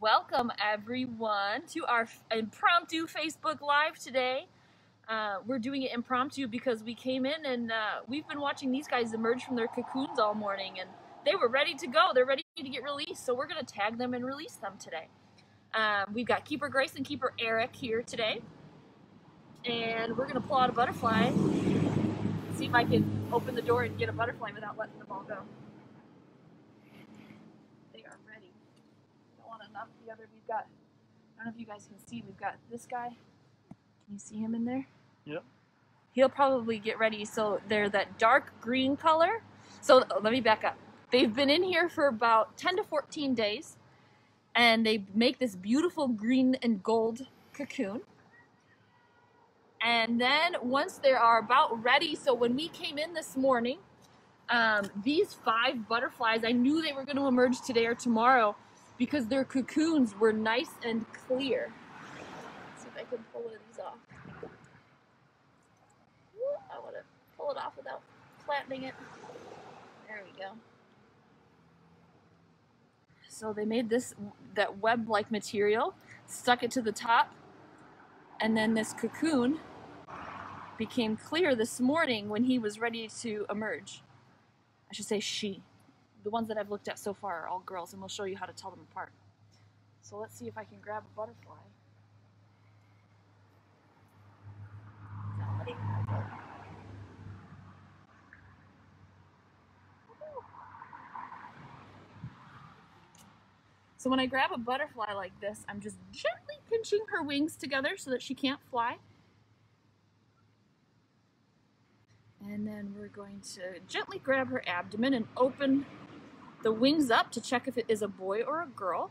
Welcome everyone to our impromptu Facebook Live today. Uh, we're doing it impromptu because we came in and uh, we've been watching these guys emerge from their cocoons all morning and they were ready to go. They're ready to get released, so we're going to tag them and release them today. Um, we've got Keeper Grace and Keeper Eric here today, and we're going to pull out a butterfly. See if I can open the door and get a butterfly without letting them all go. They are ready. Don't want to knock the other. We've got. I don't know if you guys can see. We've got this guy. Can you see him in there? Yep. He'll probably get ready. So they're that dark green color. So let me back up. They've been in here for about 10 to 14 days, and they make this beautiful green and gold cocoon. And then once they are about ready, so when we came in this morning, um, these five butterflies, I knew they were going to emerge today or tomorrow because their cocoons were nice and clear. Let's see if I can pull one of these off. Woo, I want to pull it off without flattening it. There we go. So they made this that web-like material, stuck it to the top, and then this cocoon became clear this morning when he was ready to emerge. I should say she. The ones that I've looked at so far are all girls, and we'll show you how to tell them apart. So let's see if I can grab a butterfly. So when I grab a butterfly like this, I'm just gently pinching her wings together so that she can't fly. And then we're going to gently grab her abdomen and open the wings up to check if it is a boy or a girl.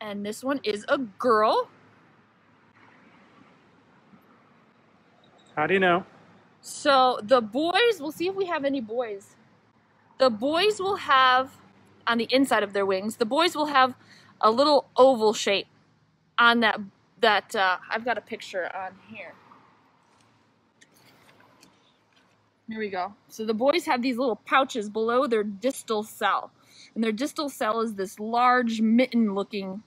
And this one is a girl. How do you know? So the boys, we'll see if we have any boys. The boys will have, on the inside of their wings, the boys will have a little oval shape on that, that uh, I've got a picture on here. Here we go. So the boys have these little pouches below their distal cell. And their distal cell is this large mitten looking.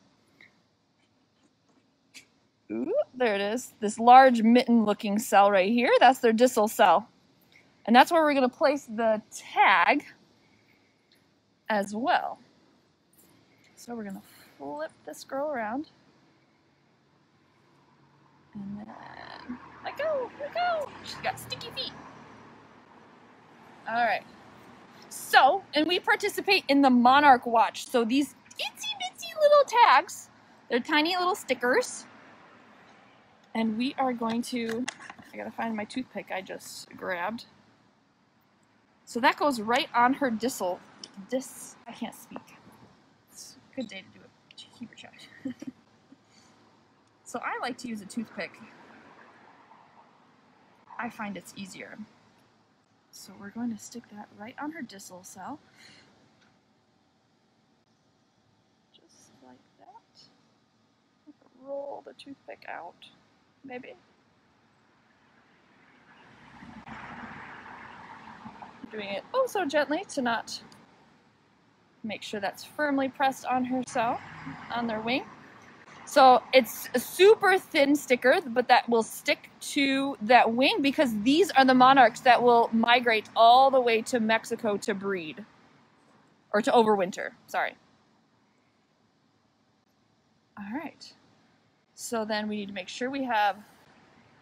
Ooh, there it is. This large mitten looking cell right here. That's their distal cell. And that's where we're going to place the tag as well. So we're going to flip this girl around. And then let go, let go. She's got sticky feet. All right. So, and we participate in the Monarch Watch. So these itsy bitsy little tags, they're tiny little stickers. And we are going to, I gotta find my toothpick I just grabbed. So that goes right on her distal, dis, I can't speak. It's a good day to do a keeper check. so I like to use a toothpick. I find it's easier. So we're going to stick that right on her distal cell. Just like that. Roll the toothpick out, maybe. Doing it oh so gently to not make sure that's firmly pressed on her cell, on their wing. So it's a super thin sticker, but that will stick to that wing because these are the monarchs that will migrate all the way to Mexico to breed. Or to overwinter, sorry. All right. So then we need to make sure we have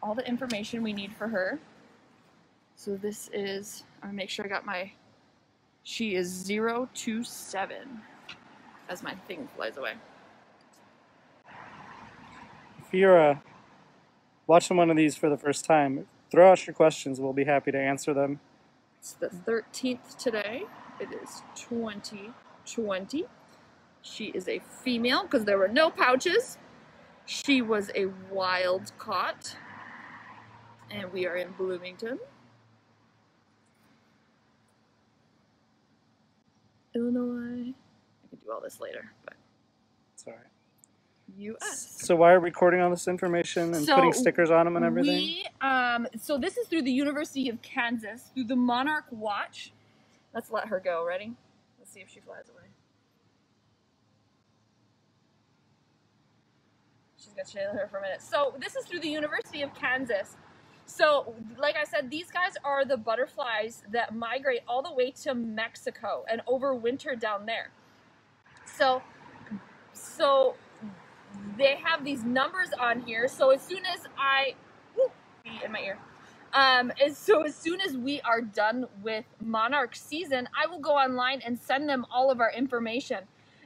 all the information we need for her. So this is, I'm gonna make sure I got my, she is 027 as my thing flies away. You're uh, watching one of these for the first time, throw out your questions. We'll be happy to answer them. It's the 13th today. It is 2020. She is a female because there were no pouches. She was a wild caught. And we are in Bloomington, Illinois. I can do all this later, but. U.S. So why are we recording all this information and So putting stickers on them and everything? We, um, so this is through the University of Kansas, through the Monarch Watch. Let's let her go. Ready? Let's see if she flies away. She's gonna chill here for a minute. So this is through the University of Kansas. So, like I said, these guys are the butterflies that migrate all the way to Mexico and overwinter down there. So, so they have these numbers on here. So as soon as I, whoo, in my ear. Um, and so as soon as we are done with Monarch season, I will go online and send them all of our information.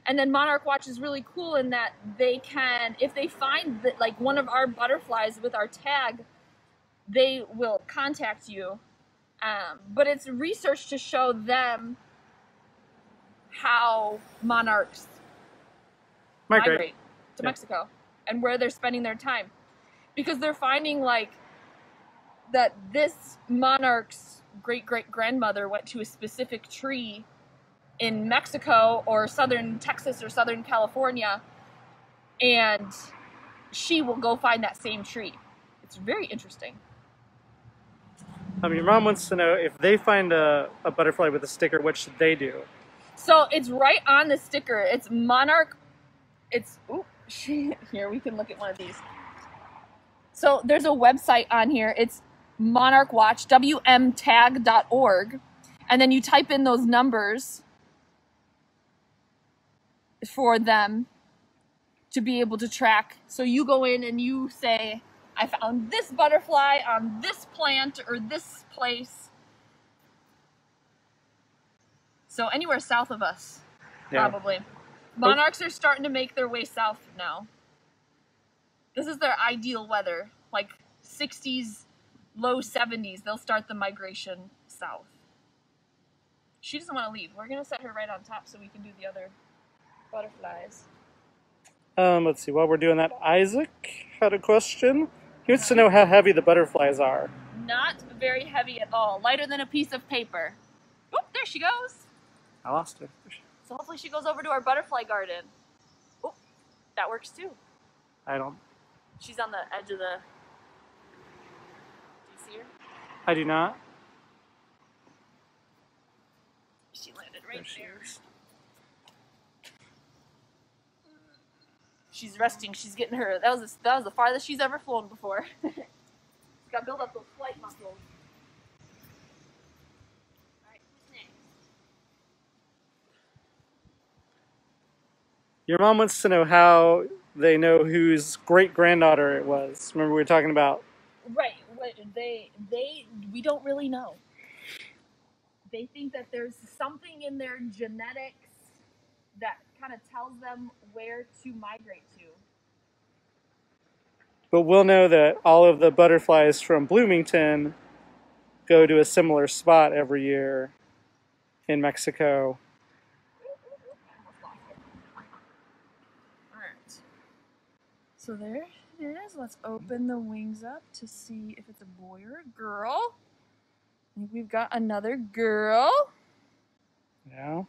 And then Monarch Watch is really cool in that they can, if they find that like one of our butterflies with our tag, they will contact you. Um, but it's research to show them how monarchs Migrate. migrate to Yeah. Mexico and where they're spending their time. Because they're finding like that this monarch's great great grandmother went to a specific tree in Mexico or southern Texas or southern California and she will go find that same tree. It's very interesting. Um, your mom wants to know if they find a, a butterfly with a sticker, what should they do? So it's right on the sticker. It's monarch. It's ooh, here we can look at one of these. So there's a website on here. It's Monarch Watch WMTag.org, and then you type in those numbers for them to be able to track. So you go in and you say, I found this butterfly on this plant or this place. So anywhere south of us, Yeah. probably. Monarchs are starting to make their way south now. This is their ideal weather, like 60s, low 70s. They'll start the migration south. She doesn't want to leave. We're gonna set her right on top so we can do the other butterflies. Um, let's see. While we're doing that, Isaac had a question. He wants to know how heavy the butterflies are. Not very heavy at all. Lighter than a piece of paper. Oop, there she goes. I lost her. So hopefully she goes over to our butterfly garden. Oh, that works too. I don't. She's on the edge of the. Do you see her? I do not. She landed right There she there. is. She's resting. She's getting her. That was that was the farthest she's ever flown before. she's got to build up those flight muscles. All right, who's next? Your mom wants to know how they know whose great granddaughter it was. Remember we were talking about. Right. What they they we don't really know. They think that there's something in their genetics that kind of tells them where to migrate to. But we'll know that all of the butterflies from Bloomington go to a similar spot every year in Mexico. Alright. So there it is. Let's open the wings up to see if it's a boy or a girl. I think we've got another girl. Yeah.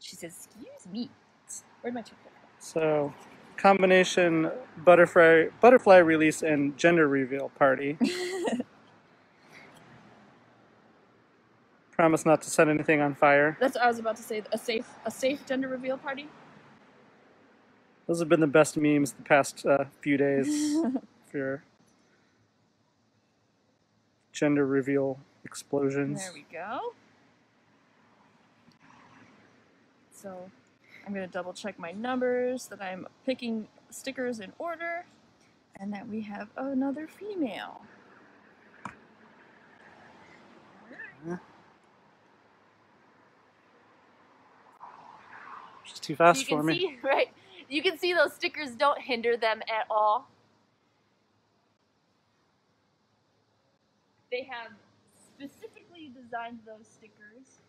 She says, Excuse me. Where'd my checkbook go? So, combination butterfly butterfly release and gender reveal party. Promise not to set anything on fire. That's what I was about to say. A safe a safe gender reveal party? Those have been the best memes the past uh, few days for gender reveal explosions. There we go. So I'm going to double check my numbers that I'm picking stickers in order and that we have another female. She's too fast you for me. see, right? You can see those stickers don't hinder them at all. They have specifically designed those stickers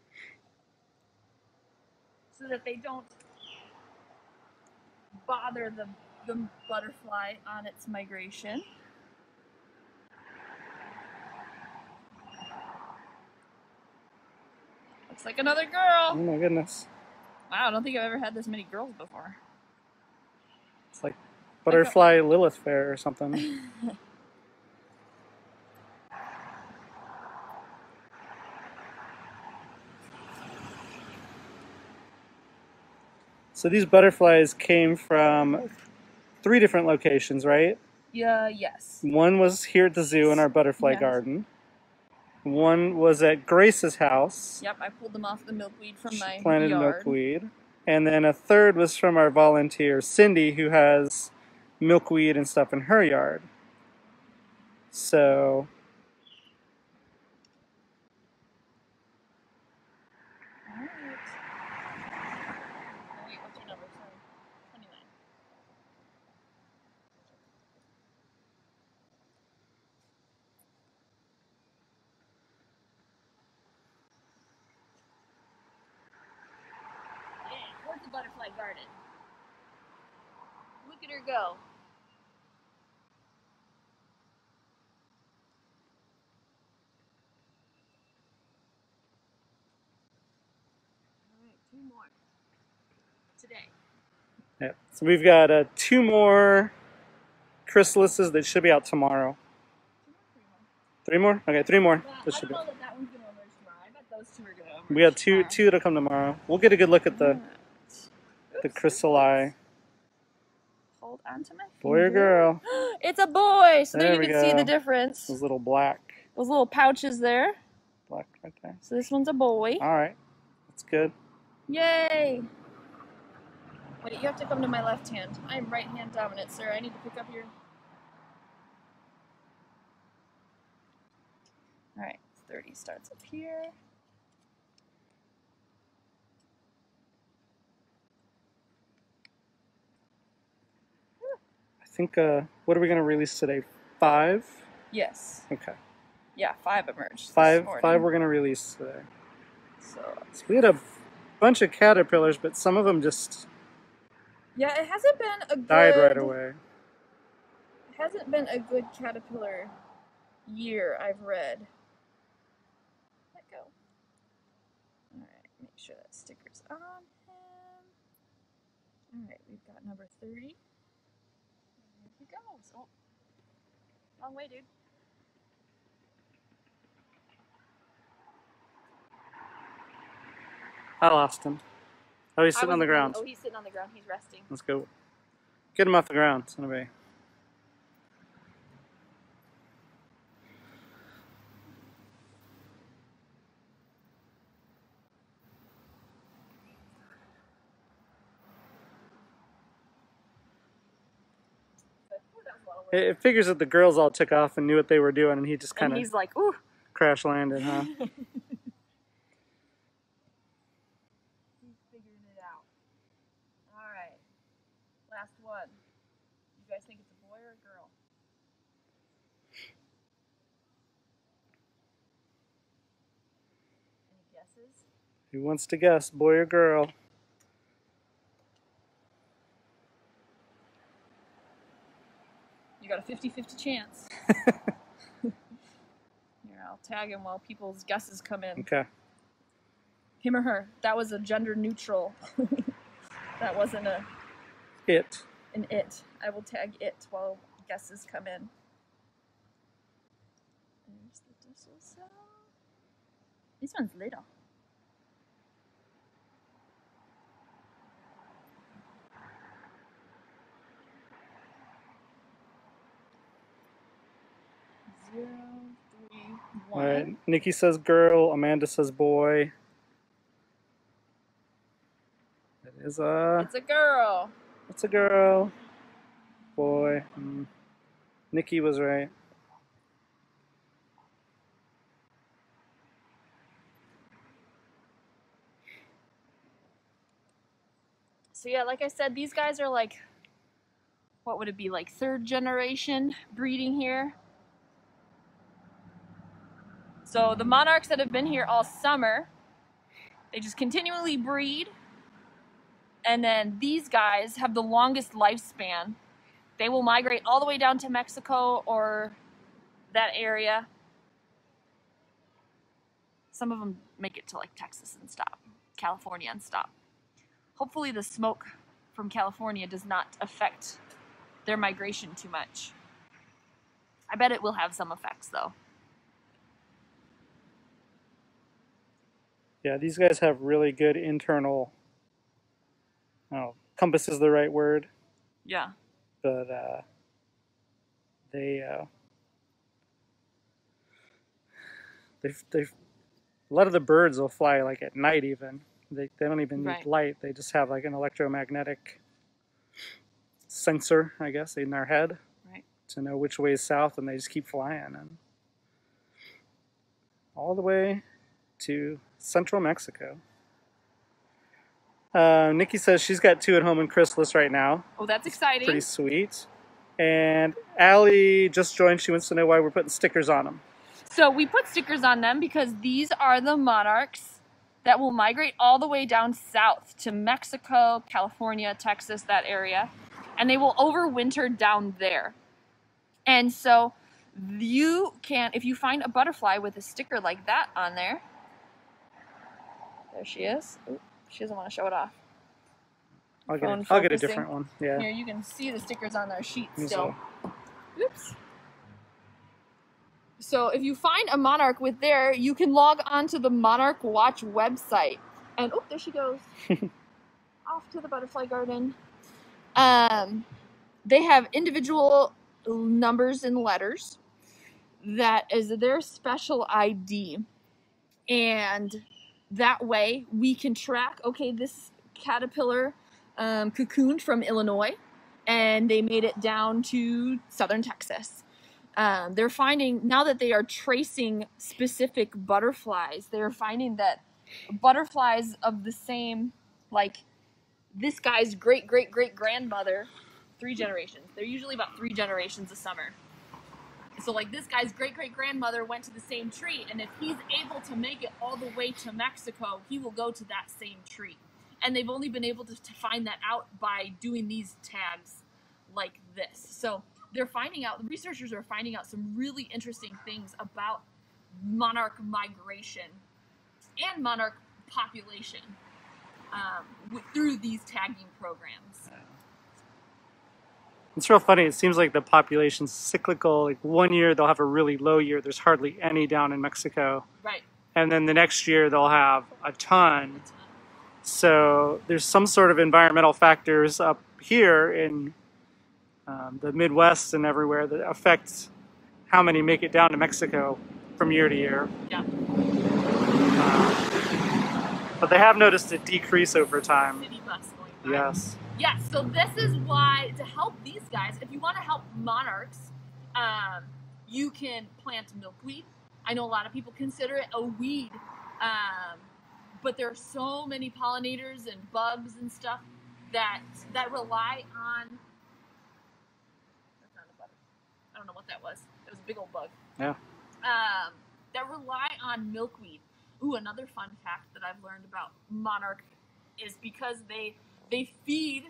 so that they don't bother the, the butterfly on its migration. Looks like another girl. Oh my goodness. Wow, I don't think I've ever had this many girls before. Butterfly Lilith fair or something. So these butterflies came from three different locations, right? Yeah, yes. One was here at the zoo in our butterfly Yes. garden. One was at Grace's house. Yep, I pulled them off the milkweed from She my planted yard. milkweed. And then a third was from our volunteer, Cindy, who has milkweed and stuff in her yard. So, Alright. Wait, what's your number? Sorry. 29. Yeah, where's the butterfly garden? Look at her go. Today. yeah. So we've got uh, two more chrysalises that should be out tomorrow. Three more? Okay, three more. I should don't be. know that that one's gonna emerge tomorrow. I bet those two are gonna emerge. We have two tomorrow. two that'll come tomorrow. We'll get a good look at the the Oops. chrysali. Hold on to my Boy or girl? It's a boy, so there, There you can see the difference. Those little black Those little pouches there. black right there. So this one's a boy. All right, that's good. Yay! Wait, you have to come to my left hand. I am right hand dominant, sir. I need to pick up your. Alright, 30 starts up here. I think. Uh, what are we gonna release today? Five. Yes. Okay. Yeah, five emerged. Five. Five. We're gonna release today. So So we had a bunch of caterpillars, but some of them just yeah, it hasn't been a good. died right away. It hasn't been a good caterpillar year. I've read. Let go. All right, make sure that sticker's on him. All right, we've got number thirty. Here he goes. Oh, long way, dude. I lost him. Oh, he's sitting on the ground. Oh, he's sitting on the ground. He's resting. Let's go. Get him off the ground, son of a. But, ooh, that was a lot of work. It, it figures that the girls all took off and knew what they were doing, and he just kind of he's like, ooh. crash landed, huh? He's figuring it out. All right. Last one. You guys think it's a boy or a girl? Any guesses? Who wants to guess, boy or girl? You got a 50 50 chance. Here, I'll tag him while people's guesses come in. Okay. Him or her. That was a gender neutral. that wasn't a It. an it. I will tag it while guesses come in. There's the distal cell. This one's little. Zero, three, All one. right. Nikki says girl. Amanda says boy. It is a. It's a girl. It's a girl. Boy. Mm. Nikki was right. So yeah, like I said, these guys are like, what would it be like, third generation breeding here. So the monarchs that have been here all summer, they just continually breed. And then these guys have the longest lifespan. They will migrate all the way down to Mexico or that area. Some of them make it to like Texas and stop, California and stop hopefully the smoke from California does not affect their migration too much. I bet it will have some effects though. Yeah, these guys have really good internal oh, compass is the right word, Yeah. but uh, they uh, they they a lot of the birds will fly like at night even. They they don't even need Right. light. They just have like an electromagnetic sensor, I guess, in their head Right. to know which way is south, and they just keep flying and all the way to central Mexico. Uh, Nikki says she's got two at home in Chrysalis right now. Oh, that's exciting. Pretty sweet. And Allie just joined. She wants to know why we're putting stickers on them. So we put stickers on them because these are the monarchs that will migrate all the way down south to Mexico, California, Texas, that area. And they will overwinter down there. And so you can, if you find a butterfly with a sticker like that on there, there she is. She doesn't want to show it off. I'll get, a, I'll get a different one. Yeah. Here, you can see the stickers on their sheet still. so. Oops. So if you find a monarch with there, you can log on to the Monarch Watch website. And oh, there she goes. Off to the butterfly garden. Um, they have individual numbers and letters that is their special ID. And that way we can track, okay, this caterpillar um, cocooned from Illinois and they made it down to southern Texas. Um, they're finding now that they are tracing specific butterflies, they're finding that butterflies of the same, like this guy's great great great grandmother, three generations. They're usually about three generations a summer. So, like this guy's great great grandmother went to the same tree, and if he's able to make it all the way to Mexico, he will go to that same tree and they've only been able to, to find that out by doing these tags like this. So they're finding out, the researchers are finding out some really interesting things about monarch migration and monarch population um, through these tagging programs. It's real funny. It seems like the population's cyclical. Like one year they'll have a really low year. There's hardly any down in Mexico. Right. And then the next year they'll have a ton. So there's some sort of environmental factors up here in um, the Midwest and everywhere that affect how many make it down to Mexico from year to year. Yeah. Uh, but they have noticed a decrease over time. City bus going by. Yes. Yeah, so this is why to help these guys, if you want to help monarchs, um, you can plant milkweed. I know a lot of people consider it a weed, um, but there are so many pollinators and bugs and stuff that that rely on. That's not a bug. I don't know what that was. It was a big old bug. Yeah. Um, that rely on milkweed. Ooh, another fun fact that I've learned about monarch is because they they feed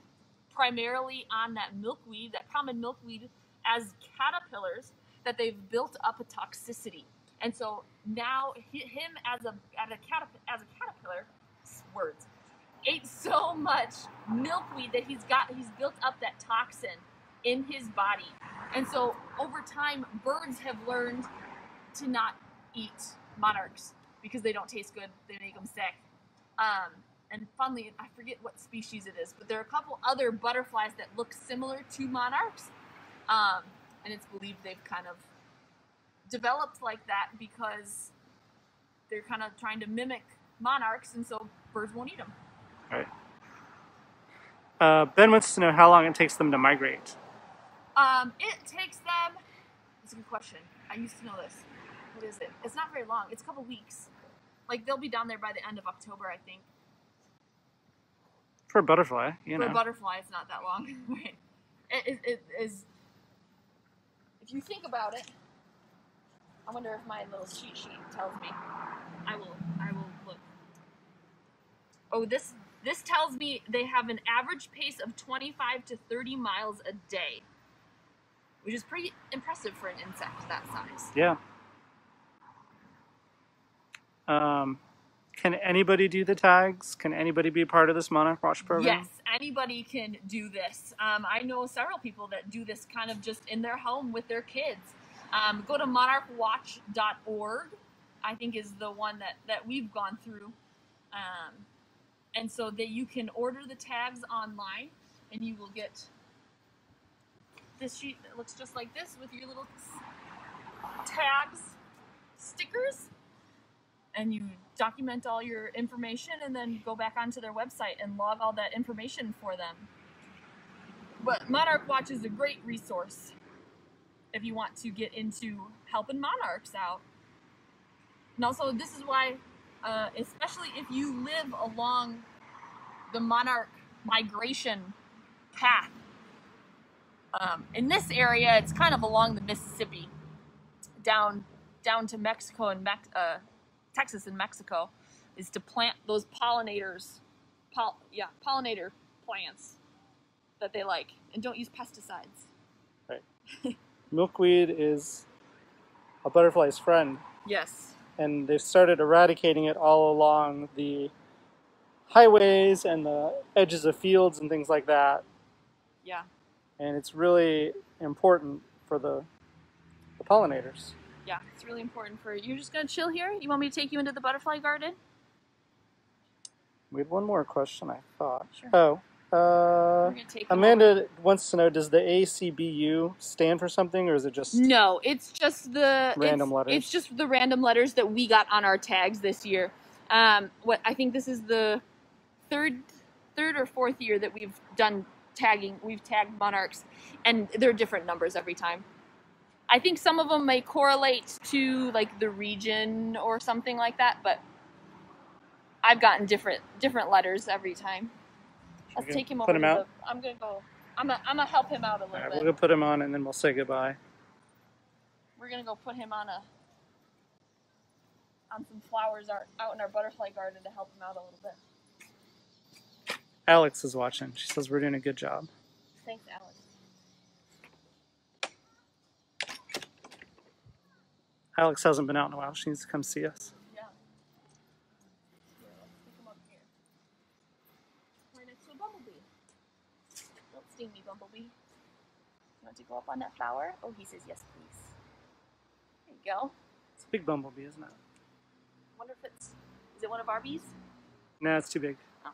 primarily on that milkweed, that common milkweed, as caterpillars that they've built up a toxicity. And so now him as a as a caterp- as a caterpillar, words, ate so much milkweed that he's got he's built up that toxin in his body. And so over time, birds have learned to not eat monarchs because they don't taste good. They make them sick. Um, and funnily, I forget what species it is, but there are a couple other butterflies that look similar to monarchs. Um, and it's believed they've kind of developed like that because they're kind of trying to mimic monarchs, and so birds won't eat them. Right. Uh, ben wants to know how long it takes them to migrate. Um, it takes them. That's a good question. I used to know this. What is it? It's not very long. It's a couple weeks. Like they'll be down there by the end of October, I think. For a butterfly, you For know. a butterfly, it's not that long. right. It, it, it is. If you think about it, I wonder if my little cheat sheet tells me. I will. I will look. Oh, this this tells me they have an average pace of 25 to 30 miles a day, which is pretty impressive for an insect that size. Yeah. Um, can anybody do the tags? Can anybody be part of this Monarch Watch program? Yes, anybody can do this. Um, I know several people that do this kind of just in their home with their kids. Um, go to monarchwatch.org, I think is the one that, that we've gone through. Um, and so that you can order the tags online, and you will get this sheet that looks just like this with your little tags, stickers, and you document all your information, and then go back onto their website and log all that information for them. But Monarch Watch is a great resource if you want to get into helping monarchs out. And also, this is why, uh, especially if you live along the monarch migration path, um, in this area, it's kind of along the Mississippi, down down to Mexico and uh, Texas and Mexico, is to plant those pollinators, pol- yeah, pollinator plants that they like, and don't use pesticides. Right. Milkweed is a butterfly's friend, Yes. and they've started eradicating it all along the highways and the edges of fields and things like that. Yeah. And it's really important for the, the pollinators. Yeah, it's really important for you're just gonna chill here. You want me to take you into the butterfly garden? We had one more question, I thought. Sure. Oh, uh, gonna take you over. Amanda wants to know: Does the ACBU stand for something, or is it just No, it's just the Random it's, letters. It's just the random letters that we got on our tags this year. Um, what I think this is the third, third or fourth year that we've done tagging. We've tagged monarchs, and they're different numbers every time. I think some of them may correlate to like the region or something like that, but I've gotten different different letters every time. Let's take him over. put him out? The, I'm gonna go. I'm gonna, I'm gonna help him out a little right, bit. we'll go put him on, and then we'll say goodbye. We're gonna go put him on a on some flowers out in our butterfly garden to help him out a little bit. Alex is watching. She says we're doing a good job. Thanks, Alex. Alex hasn't been out in a while. She needs to come see us. Yeah. Here, let's pick him up here. Right next to a bumblebee. Don't sting me, bumblebee. You want to go up on that flower? Oh, he says yes, please. There you go. It's a big bumblebee, isn't it? Wonder if it's is it one of our bees? No, it's too big. Oh.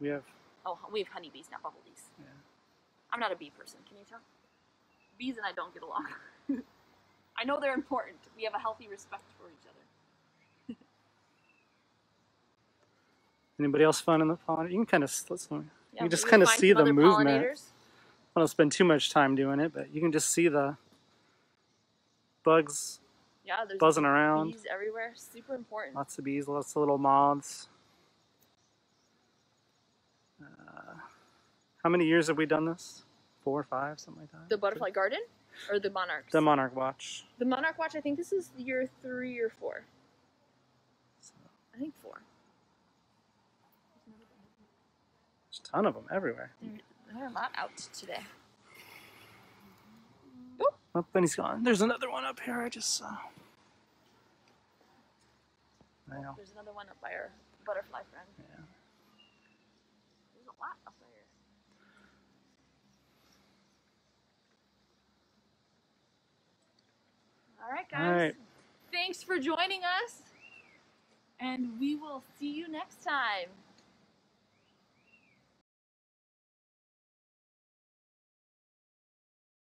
We have. Oh, we have honeybees, not bumblebees. Yeah. I'm not a bee person. Can you tell? Bees and I don't get along. I know they're important. We have a healthy respect for each other. Anybody else fun in the pollinator? You can kind of listen. Yeah, you just kind of see the movement. I don't spend too much time doing it, but you can just see the bugs Yeah, there's buzzing around. bees everywhere. Super important. Lots of bees, lots of little moths. Uh, how many years have we done this? Four or five, something like that. The butterfly garden or the monarchs? The Monarch Watch. the monarch watch. I think this is year three or four. So, I think four. there's a ton of them everywhere. There, are a lot out today. Oh, oh Benny's gone. There's another one up here. I just saw. I. There's another one up by our butterfly friend. Yeah. There's a lot up there. All right, guys. All right. Thanks for joining us. And we will see you next time.